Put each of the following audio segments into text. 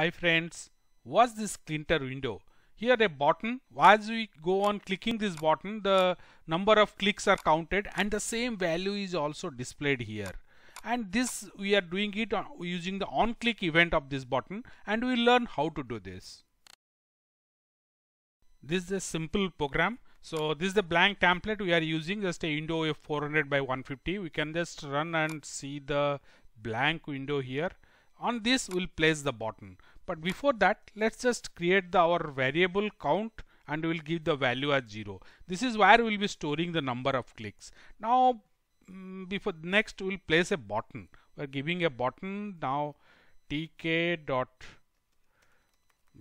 Hi friends, what's this Tkinter window? Here a button, as we go on clicking this button, the number of clicks are counted and the same value is also displayed here. And this we are doing it using the on click event of this button and we learn how to do this. This is a simple program. So this is the blank template we are using just a window of 400 by 150. We can just run and see the blank window here on this we'll place the button. But before that let's just create the, our variable count and we'll give the value as 0 this is where we'll be storing the number of clicks. Now mm, before next we'll place a button. We're giving a button. Now tk dot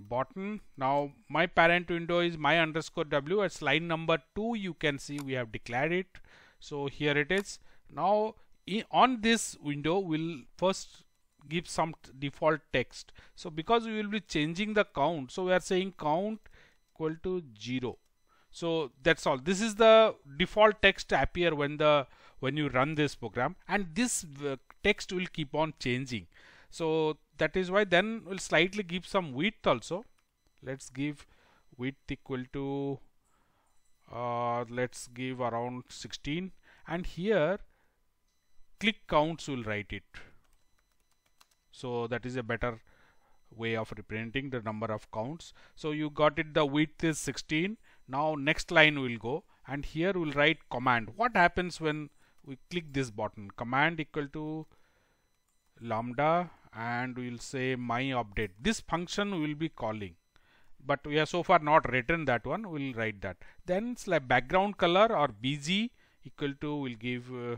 button. Now my parent window is my underscore w. It's line number 2 you can see we have declared it. So here it is. Now on this window we'll first give some default text. So because we will be changing the count so we are saying count equal to 0 so that's all. This is the default text appear when the when you run this program and this uh, text will keep on changing. So that is why then we'll slightly give some width also. Let's give width equal to uh, let's give around 16 and here click counts will write it so that is a better way of representing the number of counts. So you got it the width is 16 now next line will go and here we'll write command. What happens when we click this button? Command equal to lambda and we'll say my update. This function will be calling but we have so far not written that one. We'll write that. Then it's like background color or bg equal to we'll give uh,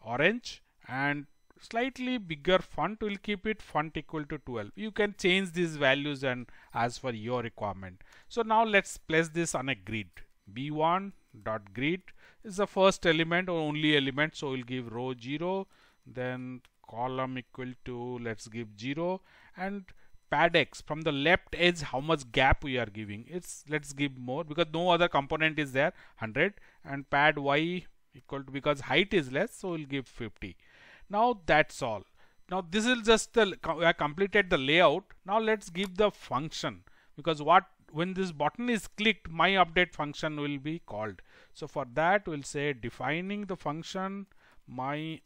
orange and slightly bigger font will keep it font equal to 12 you can change these values and as for your requirement. So now let's place this on a grid. B1 dot grid is the first element or only element. So we'll give row 0 then column equal to let's give 0 and pad x from the left edge how much gap we are giving. It's let's give more because no other component is there 100 and pad y equal to because height is less so we'll give 50 now that's all. Now this is just the have completed the layout. Now let's give the function. Because what when this button is clicked my update function will be called. So for that we'll say defining the function my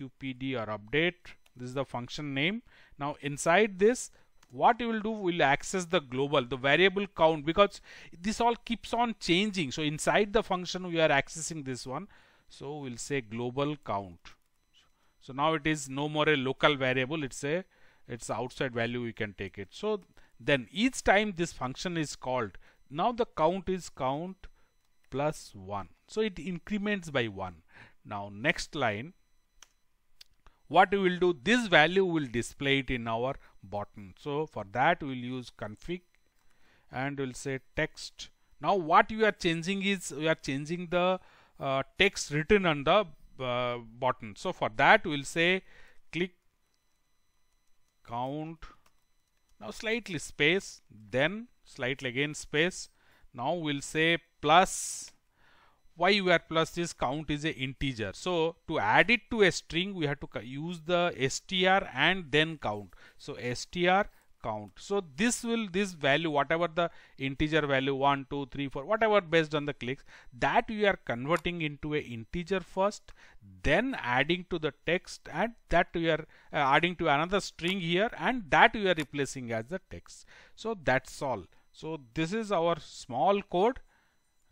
upd or update. This is the function name. Now inside this what you will do will access the global the variable count. Because this all keeps on changing. So inside the function we are accessing this one. So we'll say global count so now it is no more a local variable it's a it's outside value we can take it. So then each time this function is called now the count is count plus 1 so it increments by 1 now next line what we will do this value will display it in our button so for that we'll use config and we'll say text. Now what we are changing is we are changing the uh, text written on the uh, button. So for that we'll say click count. Now slightly space then slightly again space. Now we'll say plus. Why we are plus this count is a integer. So to add it to a string we have to use the str and then count. So str count. So this will this value whatever the integer value 1 2 3 4 whatever based on the clicks that we are converting into a integer first then adding to the text and that we are uh, adding to another string here and that we are replacing as the text. So that's all. So this is our small code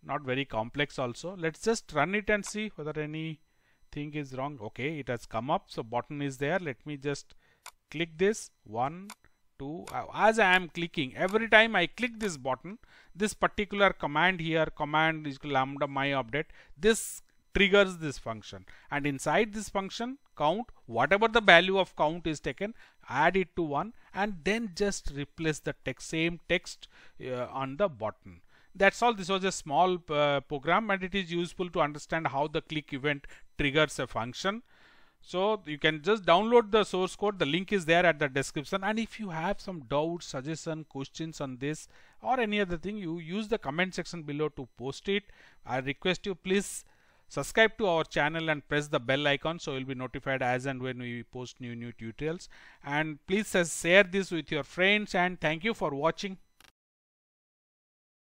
not very complex also. Let's just run it and see whether anything is wrong. Okay it has come up so button is there. Let me just click this. One to uh, as I am clicking every time I click this button this particular command here command is lambda my update this triggers this function. And inside this function count whatever the value of count is taken add it to 1 and then just replace the text same text uh, on the button. That's all. This was a small uh, program and it is useful to understand how the click event triggers a function so you can just download the source code. The link is there at the description. And if you have some doubts suggestion questions on this or any other thing you use the comment section below to post it. I request you please subscribe to our channel and press the bell icon so you'll be notified as and when we post new new tutorials. And please share this with your friends. And thank you for watching